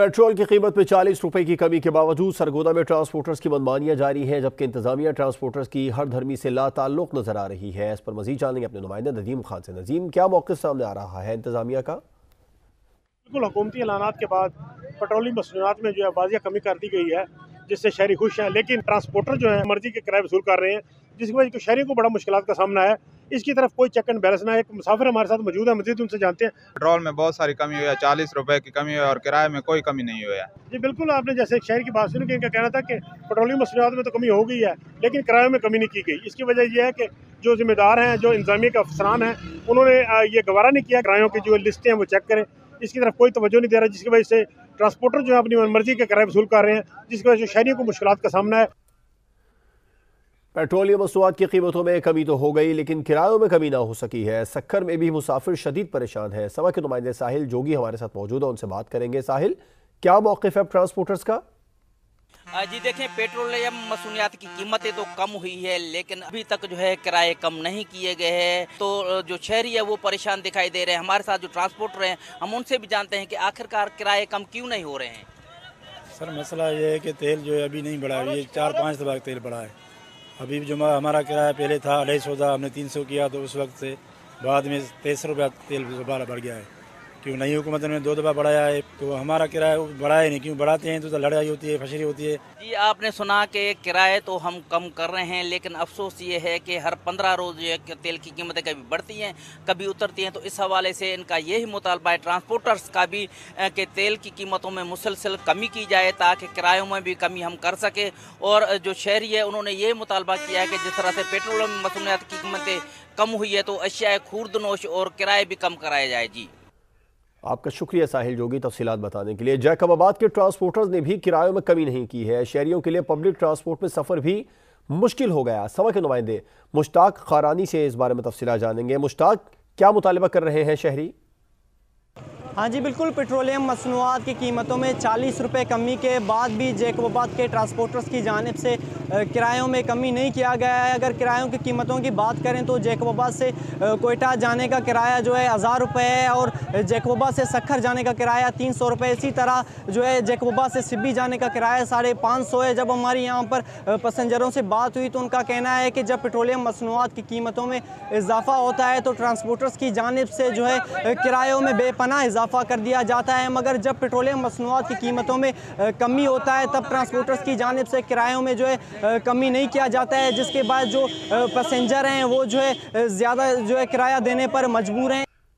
Petrol की कीमत में चालीस रुपए की कमी के बावजूद सरगोदा में ट्रांसपोर्टर्स की मनमानियाँ जारी हैं, जबकि इंतजामिया ट्रांसपोर्टर्स की हर धर्मी से ला ताल्लुक नज़र आ रही है। इस पर मजीद जानेंगे अपने नुमाइंदे नजीम खान से। नजीम क्या मौके सामने आ रहा है इंतजामिया का? बिल्कुल, हुकूमती ऐलान के बाद पेट्रोलियम मसनूआत में जो है वाजिया कमी कर दी गई है, जिससे शहरी खुश हैं। लेकिन ट्रांसपोर्टर जो है, मर्ज़ी के किराए वसूल कर रहे हैं, जिसकी वजह शहरी को बड़ा मुश्किल का सामना है। इसकी तरफ़ कोई चेक एंड बैलेंस ना एक मुसाफिर हमारे साथ मौजूद है मजीद उनसे जानते हैं। पेट्रोल में बहुत सारी कमी हुई है चालीस रुपए की कमी हुई है और किराए में कोई कमी नहीं हुई है। जी बिल्कुल आपने जैसे एक शहर की बात सुनी कि इनका कहना था कि पेट्रोलियम मसनूआत में तो कमी हो गई है लेकिन किराए में कमी नहीं की गई। इसकी वजह यह है कि जो जिम्मेदार हैं जो इंतजामिया के अफसरान हैं उन्होंने ये गवारा नहीं किया। किरायों की जो लिस्टें हैं वो चेक करें। इसकी तरफ़ कोई तवज्जो नहीं दे रहा जिसकी वजह से ट्रांसपोर्टर जो है अपनी मर्ज़ी के किराए वसूल कर रहे हैं जिसकी वजह से शहरियों को मुश्किल का सामना है। पेट्रोलियम मसनूआत की कीमतों में कमी तो हो गई लेकिन किरायों में कमी ना हो सकी है। सक्खर में भी मुसाफिर शदीद परेशान है। सभा के नुमाइंदे साहिल जोगी हमारे साथ मौजूद है उनसे बात करेंगे। साहिल क्या मौकफ है ट्रांसपोर्टर्स का? जी देखें पेट्रोलियम मसूलियात की कीमतें तो कम हुई है लेकिन अभी तक जो है किराए कम नहीं किए गए हैं। तो जो शहरी है वो परेशान दिखाई दे रहे हैं। हमारे साथ जो ट्रांसपोर्टर हैं हम उनसे भी जानते हैं कि आखिरकार किराए कम क्यों नहीं हो रहे हैं। सर मसला ये है कि तेल जो है अभी नहीं बढ़ा है। ये चार पाँच दफ़ा तेल बढ़ा है। अभी जो हमारा किराया पहले था अढ़ाई सौ था, हमने तीन सौ किया तो उस वक्त से बाद में तेईस रुपया तेल दोबारा बढ़ गया है। क्यों नई हुकूमत ने दो दफ़ा बढ़ाया है? तो हमारा किराया बढ़ाया नहीं। क्यों बढ़ाते हैं तो, तो लड़ाई होती है फसरी होती है। जी आपने सुना कि किराए तो हम कम कर रहे हैं लेकिन अफसोस ये है कि हर पंद्रह रोज़ जो तेल की कीमतें कभी बढ़ती हैं कभी उतरती हैं। तो इस हवाले से इनका यही मुतालबा है ट्रांसपोर्टर्स का भी कि तेल की कीमतों में मुसलसल कमी की जाए ताकि किरायों में भी कमी हम कर सकें। और जो शहरी है उन्होंने ये मुतालबा किया है कि जिस तरह से पेट्रोल मसूलियात की कीमतें कम हुई है तो अशिया खुर्दनोश और किराए भी कम कराए जाए। जी। आपका शुक्रिया साहिल जोगी तफसीत बताने के लिए। जैकबाबाद के ट्रांसपोर्टर्स ने भी किरायों में कमी नहीं की है। शहरियों के लिए पब्लिक ट्रांसपोर्ट में सफ़र भी मुश्किल हो गया। सवा के नुमाइंदे मुश्ताक खारानी से इस बारे में तफसी जानेंगे। मुश्ताक, क्या मुतालबा कर रहे हैं शहरी? हाँ जी, बिल्कुल, पेट्रोलियम मसनूआत की कीमतों में चालीस रुपये कमी के बाद भी जैकबाबाद के ट्रांसपोर्टर्स की जानब से किरायों में कमी नहीं किया गया है। अगर किरायों की कीमतों की बात करें तो जैकबाबाद से कोयटा जाने का किराया जो है हज़ार रुपये है और जैकबाबाद से सखर जाने का किराया तीन सौ रुपये इसी तरह जो है जैकबाबाद से सिब्बी जाने का किराया साढ़े पाँच सौ है। जब हमारी यहाँ पर पसेंजरों से बात हुई तो उनका कहना है कि जब पेट्रोलियम मसनूआत की कीमतों में इजाफा होता है तो ट्रांसपोर्टर्स की जानब से जो है किरायों में बेपना इजाफा कर दिया जाता है, मगर जब पेट्रोलियम मसनूआत की कीमतों में कमी होता है, तब ट्रांसपोर्टर्स की जानब से किरायों में जो है कमी नहीं किया जाता है, जिसके बाद जो पैसेंजर हैं, वो जो है ज़्यादा जो है किराया देने पर मजबूर हैं।